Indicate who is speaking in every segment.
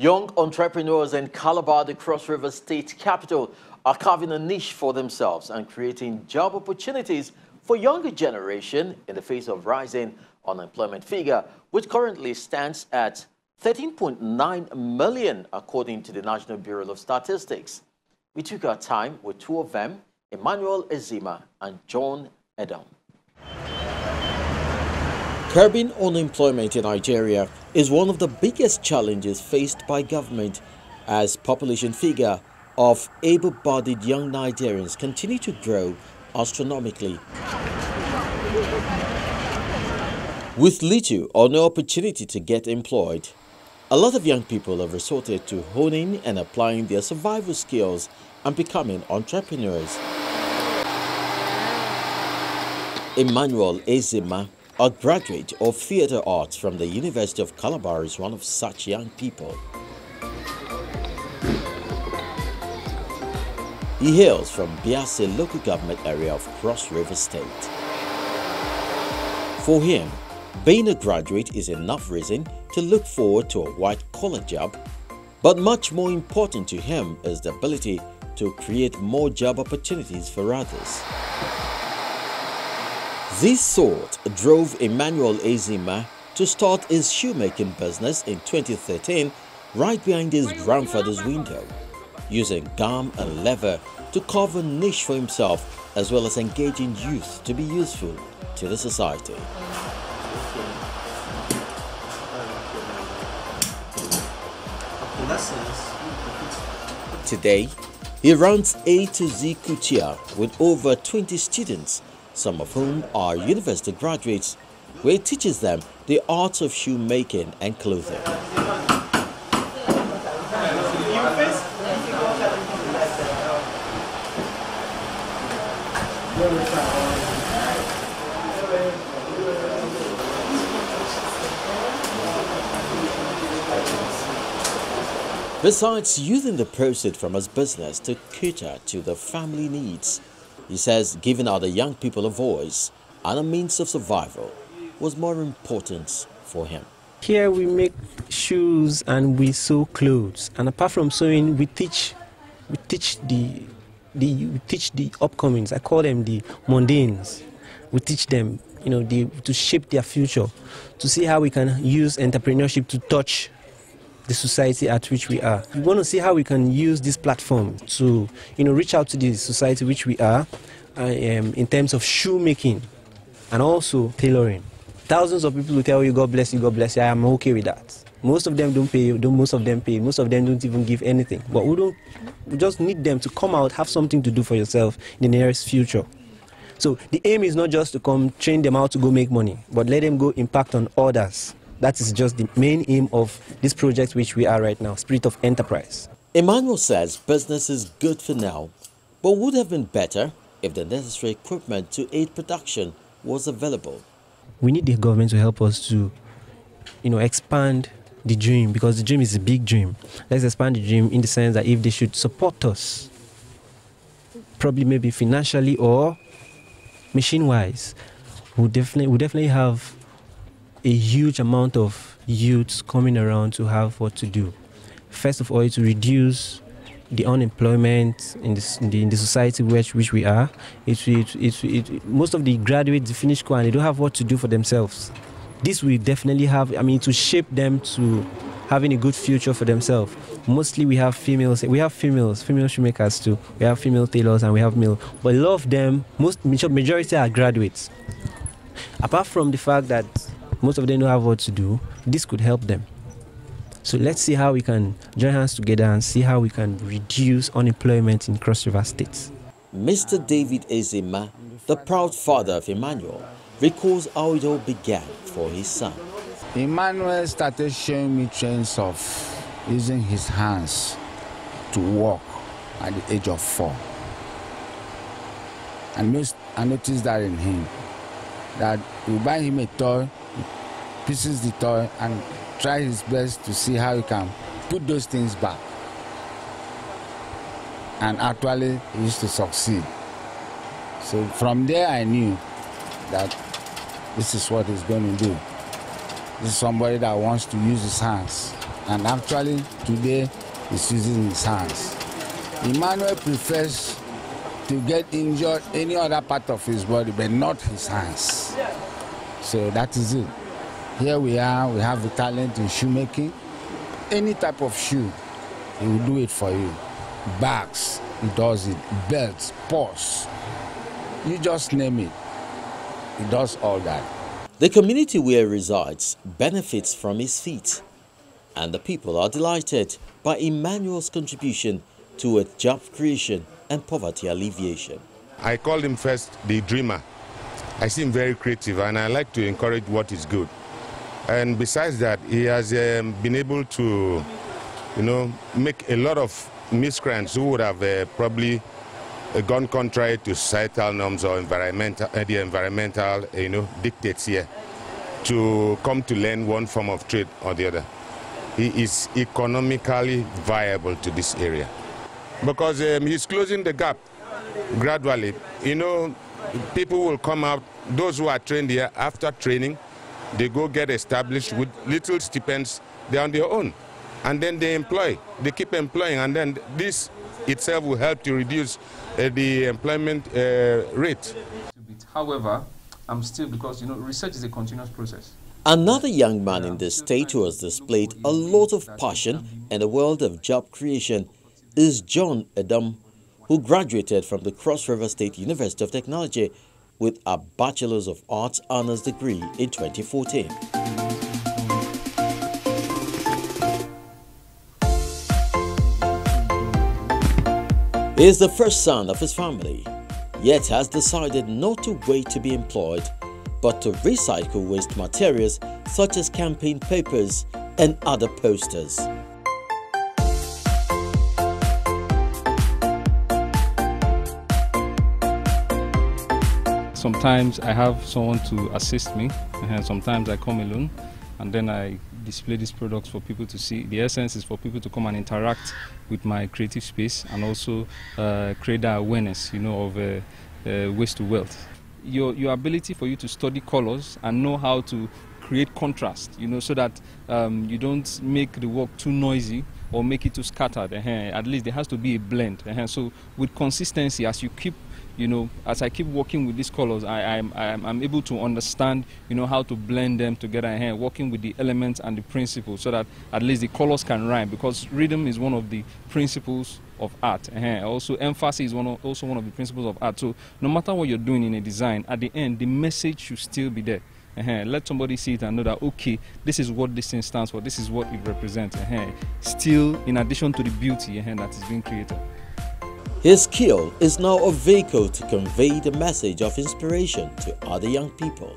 Speaker 1: Young entrepreneurs in Calabar, the Cross River State capital, are carving a niche for themselves and creating job opportunities for younger generation in the face of rising unemployment figure, which currently stands at 13.9 million, according to the National Bureau of Statistics. We took our time with two of them, Emmanuel Ezima and John Edom. Curbing unemployment in Nigeria is one of the biggest challenges faced by government as population figure of able-bodied young Nigerians continue to grow astronomically. With little or no opportunity to get employed, a lot of young people have resorted to honing and applying their survival skills and becoming entrepreneurs. Emmanuel Ezima a graduate of theatre arts from the University of Calabar is one of such young people. He hails from Biase local government area of Cross River State. For him, being a graduate is enough reason to look forward to a white-collar job, but much more important to him is the ability to create more job opportunities for others. This thought drove Emmanuel Ezima to start his shoemaking business in 2013 right behind his grandfather's window, using gum and leather to carve a niche for himself as well as engaging youth to be useful to the society. Today, he runs A to Z Couture with over 20 students some of whom are university graduates, where he teaches them the art of shoemaking and clothing. Besides using the proceeds from his business to cater to the family needs, he says giving other young people a voice and a means of survival was more important for him.
Speaker 2: Here we make shoes and we sew clothes. And apart from sewing, we teach we teach the the we teach the upcomings. I call them the mundanes. We teach them, you know, the, to shape their future, to see how we can use entrepreneurship to touch the society at which we are. We want to see how we can use this platform to, you know, reach out to the society which we are uh, um, in terms of shoemaking and also tailoring. Thousands of people will tell you, God bless you, God bless you. I am okay with that. Most of them don't pay, don't, most of them pay, most of them don't even give anything. But we don't, we just need them to come out, have something to do for yourself in the nearest future. So the aim is not just to come train them out to go make money, but let them go impact on others that is just the main aim of this project which we are right now, Spirit of Enterprise.
Speaker 1: Emmanuel says business is good for now, but would have been better if the necessary equipment to aid production was available.
Speaker 2: We need the government to help us to, you know, expand the dream because the dream is a big dream. Let's expand the dream in the sense that if they should support us, probably maybe financially or machine-wise, we definitely we definitely have a huge amount of youths coming around to have what to do. First of all, to reduce the unemployment in, in, the, in the society which, which we are. It, it, it, it, most of the graduates finish school and they don't have what to do for themselves. This will definitely have, I mean, to shape them to having a good future for themselves. Mostly we have females, we have females, female shoemakers too. We have female tailors and we have male. But a lot of them, most majority are graduates. Apart from the fact that most of them don't have what to do. This could help them. So let's see how we can join hands together and see how we can reduce unemployment in Cross River State.
Speaker 1: Mr. David Ezima, the proud father of Emmanuel, recalls how it all began for his son.
Speaker 3: Emmanuel started showing me trends of using his hands to walk at the age of four. And I noticed that in him, that we buy him a toy, pieces the toy and try his best to see how he can put those things back. And actually, he used to succeed. So from there, I knew that this is what he's going to do. This is somebody that wants to use his hands. And actually, today, he's using his hands. Emmanuel prefers to get injured any other part of his body, but not his hands. So that is it. Here we are, we have the talent in shoemaking. Any type of shoe, he will do it for you. Bags, he does it. Belts, purse. You just name it. He does all that.
Speaker 1: The community where he resides benefits from his feat, and the people are delighted by Emmanuel's contribution towards job creation and poverty alleviation.
Speaker 4: I call him first the dreamer. I see him very creative and I like to encourage what is good. And besides that, he has um, been able to, you know, make a lot of miscreants who would have uh, probably uh, gone contrary to societal norms or environmental, uh, the environmental, you know, dictates here to come to learn one form of trade or the other. He is economically viable to this area because um, he's closing the gap gradually. You know, people will come out, those who are trained here, after training, they go get established with little stipends, they're on their own. And then they employ, they keep employing, and then this itself will help to reduce uh, the employment uh, rate.
Speaker 5: However, I'm still, because, you know, research is a continuous process.
Speaker 1: Another young man in the state who has displayed a lot of passion in the world of job creation is John Adam, who graduated from the Cross River State University of Technology with a Bachelor's of Arts honors degree in 2014. He is the first son of his family, yet has decided not to wait to be employed, but to recycle waste materials such as campaign papers and other posters.
Speaker 5: Sometimes I have someone to assist me, and sometimes I come alone, and then I display these products for people to see. The essence is for people to come and interact with my creative space and also uh, create that awareness, you know, of uh, uh, waste to wealth. Your, your ability for you to study colors and know how to create contrast, you know, so that um, you don't make the work too noisy or make it too scattered. Uh -huh. At least there has to be a blend. Uh -huh. So with consistency, as you keep you know, as I keep working with these colors, I, am I'm, I'm able to understand, you know, how to blend them together and working with the elements and the principles so that at least the colors can rhyme because rhythm is one of the principles of art. Also, emphasis is one of, also one of the principles of art. So, no matter what you're doing in a design, at the end, the message should still be there. Uh, let somebody see it and know that okay, this is what this thing stands for. This is what it represents. Uh, still, in addition to the beauty that is being created.
Speaker 1: His skill is now a vehicle to convey the message of inspiration to other young people.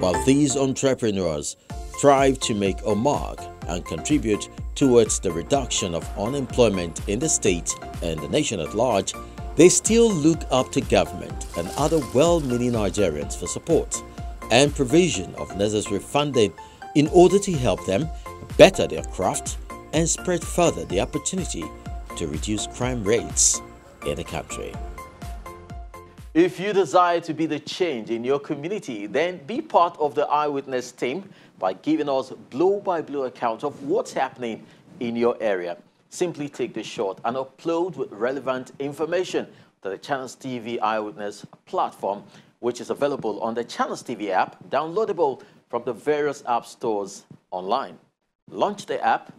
Speaker 1: While these entrepreneurs strive to make a mark and contribute towards the reduction of unemployment in the state and the nation at large, they still look up to government and other well-meaning Nigerians for support and provision of necessary funding in order to help them better their craft and spread further the opportunity to reduce crime rates in the country. If you desire to be the change in your community, then be part of the Eyewitness team by giving us blow-by-blow -blow account of what's happening in your area. Simply take the shot and upload with relevant information to the Channels TV Eyewitness platform, which is available on the Channels TV app, downloadable from the various app stores online. Launch the app,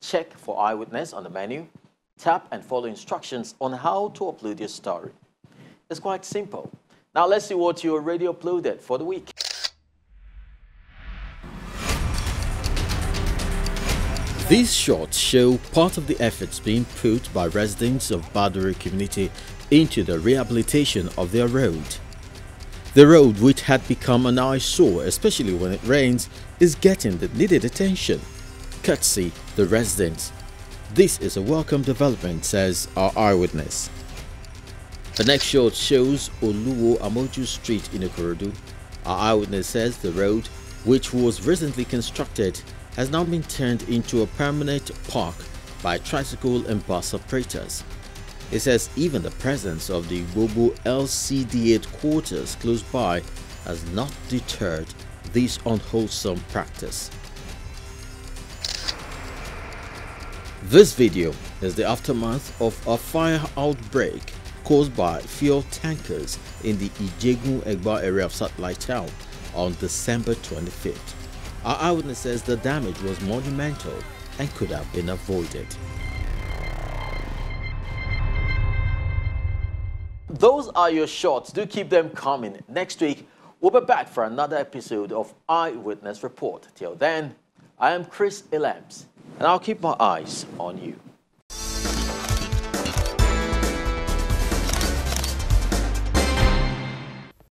Speaker 1: check for Eyewitness on the menu, tap and follow instructions on how to upload your story. It's quite simple. Now let's see what you already uploaded for the week. These shots show part of the efforts being put by residents of Baduri community into the rehabilitation of their road. The road, which had become an eyesore, especially when it rains, is getting the needed attention. Courtesy the residents. This is a welcome development, says our eyewitness. The next shot shows Oluwo Amoju Street in Ikorodu. Our eyewitness says the road, which was recently constructed, has now been turned into a permanent park by tricycle and bus operators. It says even the presence of the Bobo LCD headquarters close by has not deterred this unwholesome practice. This video is the aftermath of a fire outbreak caused by fuel tankers in the Ijegun Egba area of Satellite Town on December 25th. Our eyewitness says the damage was monumental and could have been avoided. Those are your shots. Do keep them coming. Next week, we'll be back for another episode of Eyewitness Report. Till then, I am Chris Elams, and I'll keep my eyes on you.